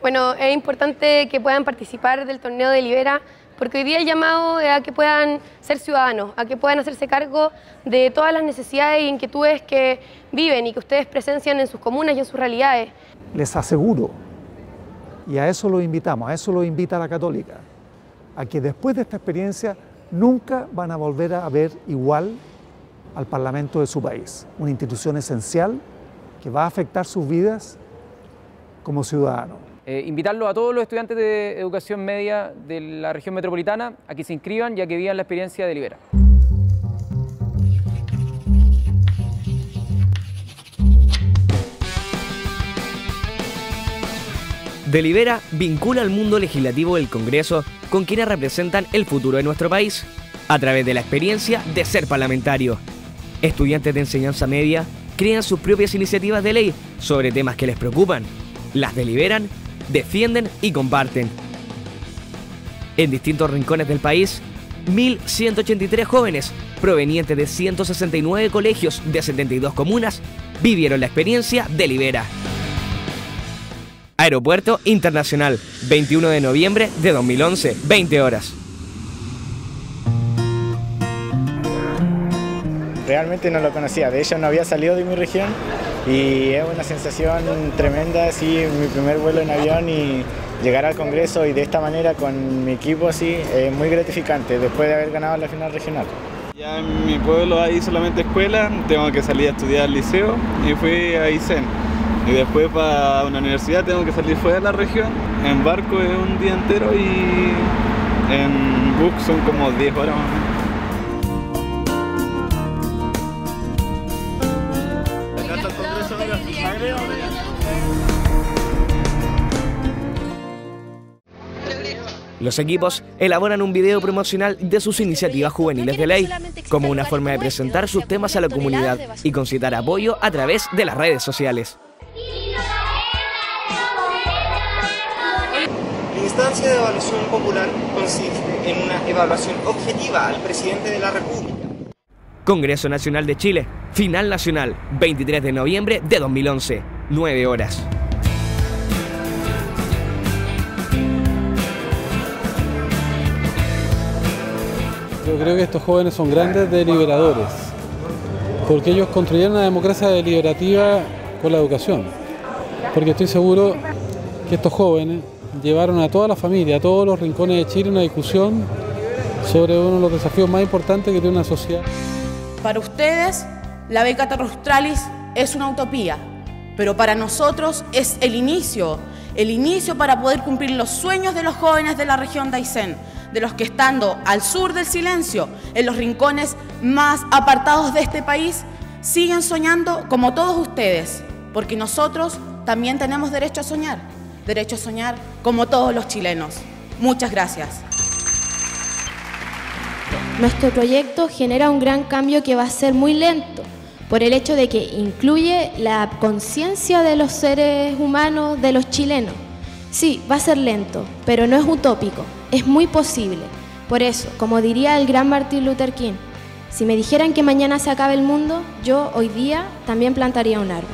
Bueno, es importante que puedan participar del torneo de Libera porque hoy día el llamado es a que puedan ser ciudadanos, a que puedan hacerse cargo de todas las necesidades e inquietudes que viven y que ustedes presencian en sus comunas y en sus realidades. Les aseguro, y a eso lo invitamos, a eso lo invita la católica, a que después de esta experiencia nunca van a volver a ver igual al Parlamento de su país, una institución esencial que va a afectar sus vidas como ciudadanos. Eh, invitarlo a todos los estudiantes de educación media de la región metropolitana a que se inscriban y a que vivan la experiencia de Libera. Delibera vincula al mundo legislativo del Congreso con quienes representan el futuro de nuestro país, a través de la experiencia de ser parlamentario. Estudiantes de enseñanza media crean sus propias iniciativas de ley sobre temas que les preocupan, las deliberan defienden y comparten. En distintos rincones del país, 1.183 jóvenes provenientes de 169 colegios de 72 comunas vivieron la experiencia de Libera. Aeropuerto Internacional, 21 de noviembre de 2011, 20 horas. Realmente no lo conocía, de hecho no había salido de mi región y es una sensación tremenda, así mi primer vuelo en avión y llegar al Congreso y de esta manera con mi equipo así es muy gratificante después de haber ganado la final regional. Ya en mi pueblo hay solamente escuela, tengo que salir a estudiar al liceo y fui a ICEN. Y después para una universidad tengo que salir fuera de la región, en barco es un día entero y en bus son como 10 horas más o menos. Los equipos elaboran un video promocional de sus iniciativas juveniles de ley, como una forma de presentar sus temas a la comunidad y concitar apoyo a través de las redes sociales. La instancia de evaluación popular consiste en una evaluación objetiva al presidente de la República. Congreso Nacional de Chile, Final Nacional, 23 de noviembre de 2011, 9 horas. Yo creo que estos jóvenes son grandes deliberadores, porque ellos construyeron una democracia deliberativa con la educación. Porque estoy seguro que estos jóvenes llevaron a toda la familia, a todos los rincones de Chile, una discusión sobre uno de los desafíos más importantes que tiene una sociedad. Para ustedes, la beca Terrostralis es una utopía, pero para nosotros es el inicio, el inicio para poder cumplir los sueños de los jóvenes de la región de Aysén de los que estando al sur del silencio, en los rincones más apartados de este país, siguen soñando como todos ustedes, porque nosotros también tenemos derecho a soñar, derecho a soñar como todos los chilenos. Muchas gracias. Nuestro proyecto genera un gran cambio que va a ser muy lento, por el hecho de que incluye la conciencia de los seres humanos, de los chilenos. Sí, va a ser lento, pero no es utópico es muy posible. Por eso, como diría el gran Martin Luther King, si me dijeran que mañana se acabe el mundo, yo hoy día también plantaría un árbol.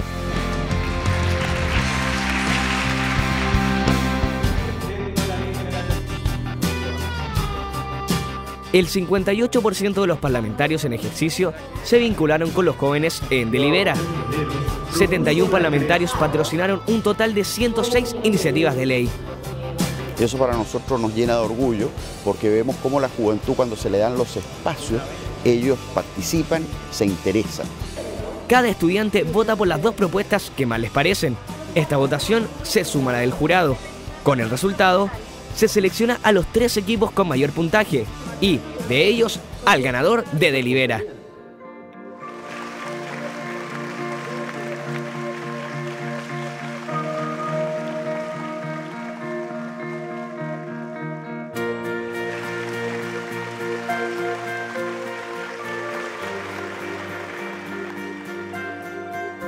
El 58% de los parlamentarios en ejercicio se vincularon con los jóvenes en Delibera. 71 parlamentarios patrocinaron un total de 106 iniciativas de ley. Y eso para nosotros nos llena de orgullo porque vemos cómo la juventud cuando se le dan los espacios, ellos participan, se interesan. Cada estudiante vota por las dos propuestas que más les parecen. Esta votación se suma a la del jurado. Con el resultado, se selecciona a los tres equipos con mayor puntaje y, de ellos, al ganador de Delibera.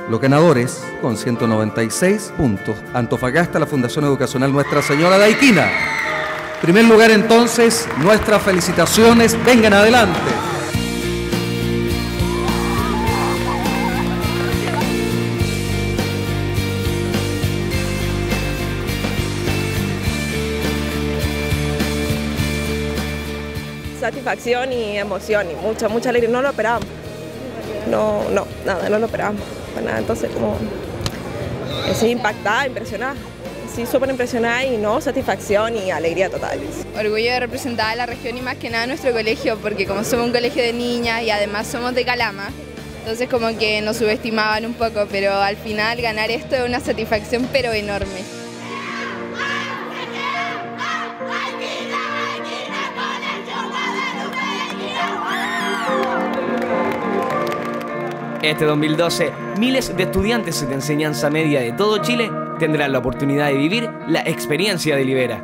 Los ganadores, con 196 puntos, Antofagasta, la Fundación Educacional Nuestra Señora de Aiquina. En primer lugar, entonces, nuestras felicitaciones. Vengan adelante. Satisfacción y emoción y mucha, mucha alegría. No lo esperábamos. No, no, nada, no lo esperábamos nada. Entonces, como. Estoy impactada, impresionada. Sí, súper impresionada y no, satisfacción y alegría total. Orgullo de representar a la región y más que nada a nuestro colegio, porque como somos un colegio de niñas y además somos de Calama, entonces como que nos subestimaban un poco, pero al final ganar esto es una satisfacción pero enorme. Este 2012, miles de estudiantes de enseñanza media de todo Chile tendrán la oportunidad de vivir la experiencia de Libera.